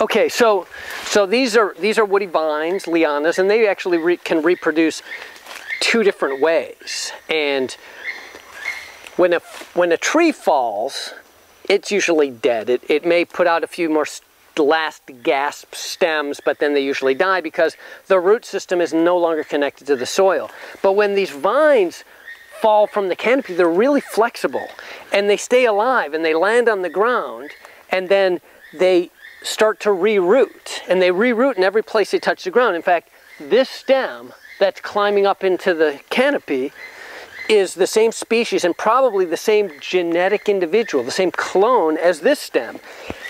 Okay, so so these are these are woody vines, lianas, and they actually re can reproduce two different ways. And when a when a tree falls, it's usually dead. It it may put out a few more last gasp stems, but then they usually die because the root system is no longer connected to the soil. But when these vines fall from the canopy, they're really flexible and they stay alive and they land on the ground and then they start to reroot and they reroot in every place they touch the ground. In fact, this stem that's climbing up into the canopy is the same species and probably the same genetic individual, the same clone as this stem.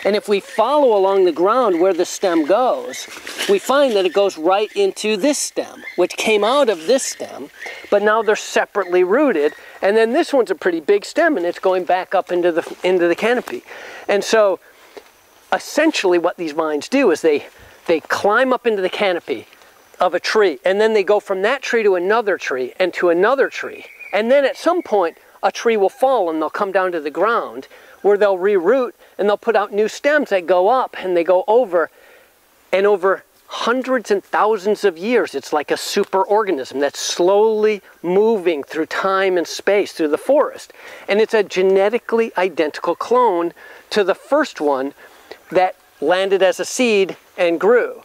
And if we follow along the ground where the stem goes, we find that it goes right into this stem, which came out of this stem, but now they're separately rooted. And then this one's a pretty big stem and it's going back up into the, into the canopy. And so essentially what these vines do is they, they climb up into the canopy of a tree and then they go from that tree to another tree and to another tree and then at some point, a tree will fall and they'll come down to the ground where they'll reroot and they'll put out new stems that go up and they go over. And over hundreds and thousands of years, it's like a super organism that's slowly moving through time and space through the forest. And it's a genetically identical clone to the first one that landed as a seed and grew.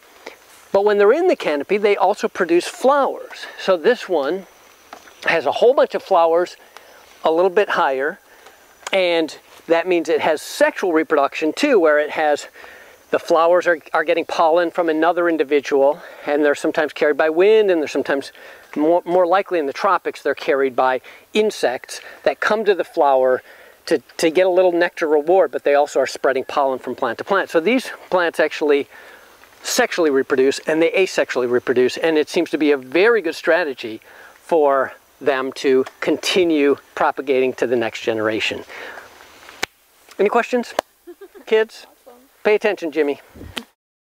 But when they're in the canopy, they also produce flowers. So this one has a whole bunch of flowers a little bit higher and that means it has sexual reproduction too where it has the flowers are, are getting pollen from another individual and they're sometimes carried by wind and they're sometimes more, more likely in the tropics they're carried by insects that come to the flower to, to get a little nectar reward but they also are spreading pollen from plant to plant so these plants actually sexually reproduce and they asexually reproduce and it seems to be a very good strategy for them to continue propagating to the next generation. Any questions, kids? Pay attention, Jimmy.